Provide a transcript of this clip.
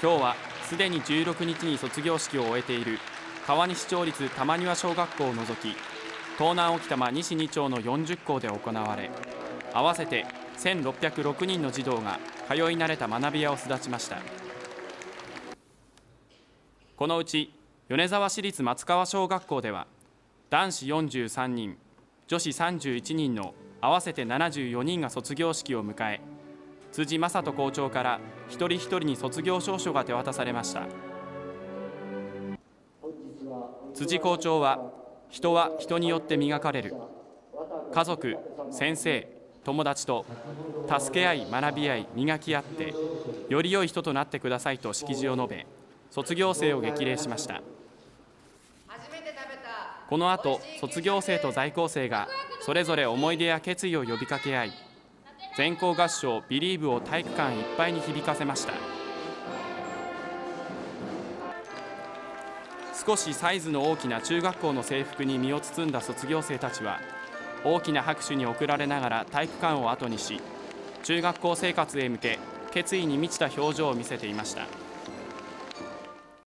今日はすでに16日に卒業式を終えている川西町立玉庭小学校を除き東南沖多摩西2町の40校で行われ合わせて1606人の児童が通い慣れた学び屋を巣立ちました。このうち米沢市立松川小学校では男子43人女子31人の合わせて74人が卒業式を迎え辻正人校長から一人一人に卒業証書が手渡されました。辻校長は人は人によって磨かれる。家族先生友達と助け合い学び合い磨き合ってより良い人となってくださいと式辞を述べ卒業生を激励しました。この後卒業生と在校生がそれぞれ思い出や決意を呼びかけ合い全校合唱「ビリーブを体育館いっぱいに響かせました少しサイズの大きな中学校の制服に身を包んだ卒業生たちは大きな拍手に送られながら体育館を後にし中学校生活へ向け決意に満ちた表情を見せていました。